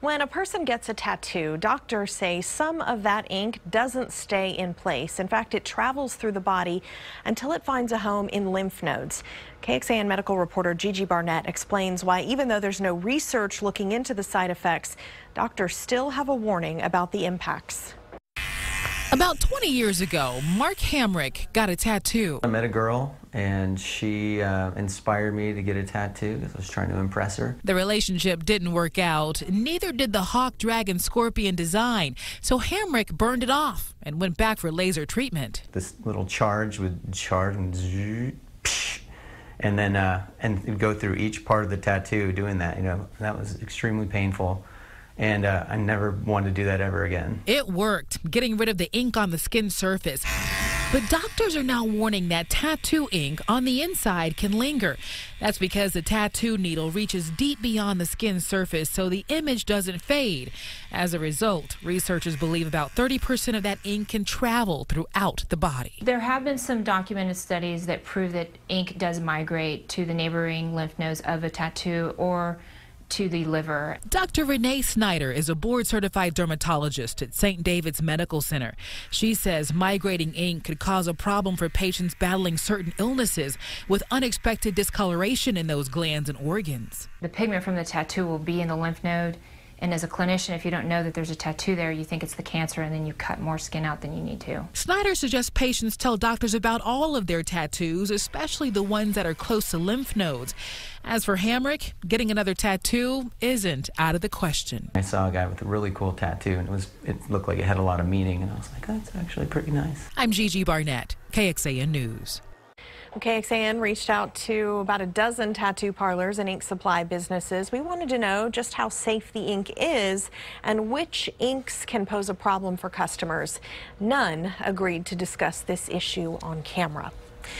When a person gets a tattoo, doctors say some of that ink doesn't stay in place. In fact, it travels through the body until it finds a home in lymph nodes. KXAN medical reporter Gigi Barnett explains why, even though there's no research looking into the side effects, doctors still have a warning about the impacts. About 20 years ago, Mark Hamrick got a tattoo. I met a girl and she uh, inspired me to get a tattoo because I was trying to impress her. The relationship didn't work out. Neither did the hawk, dragon, scorpion design. So Hamrick burned it off and went back for laser treatment. This little charge would charge and zzz, and then uh, and go through each part of the tattoo doing that. You know, that was extremely painful and uh, I never wanted to do that ever again. It worked, getting rid of the ink on the skin surface. But doctors are now warning that tattoo ink on the inside can linger. That's because the tattoo needle reaches deep beyond the skin surface, so the image doesn't fade. As a result, researchers believe about 30% of that ink can travel throughout the body. There have been some documented studies that prove that ink does migrate to the neighboring lymph nodes of a tattoo or to the liver. Dr. Renee Snyder is a board certified dermatologist at St. David's Medical Center. She says migrating ink could cause a problem for patients battling certain illnesses with unexpected discoloration in those glands and organs. The pigment from the tattoo will be in the lymph node and as a clinician, if you don't know that there's a tattoo there, you think it's the cancer and then you cut more skin out than you need to. Snyder suggests patients tell doctors about all of their tattoos, especially the ones that are close to lymph nodes. As for Hamrick, getting another tattoo isn't out of the question. I saw a guy with a really cool tattoo and it was it looked like it had a lot of meaning and I was like, oh, that's actually pretty nice. I'm Gigi Barnett, KXAN News. KXAN reached out to about a dozen tattoo parlors and ink supply businesses. We wanted to know just how safe the ink is and which inks can pose a problem for customers. None agreed to discuss this issue on camera.